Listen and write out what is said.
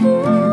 for